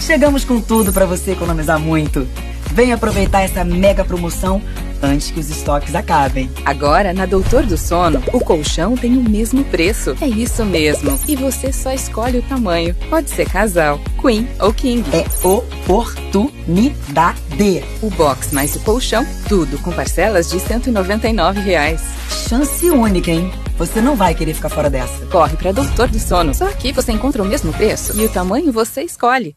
Chegamos com tudo para você economizar muito. Vem aproveitar essa mega promoção antes que os estoques acabem. Agora, na Doutor do Sono, o colchão tem o mesmo preço. É isso mesmo. E você só escolhe o tamanho. Pode ser casal, queen ou king. É oportunidade. O box mais o colchão, tudo com parcelas de 199 reais. Chance única, hein? Você não vai querer ficar fora dessa. Corre para Doutor do Sono. Só aqui você encontra o mesmo preço e o tamanho você escolhe.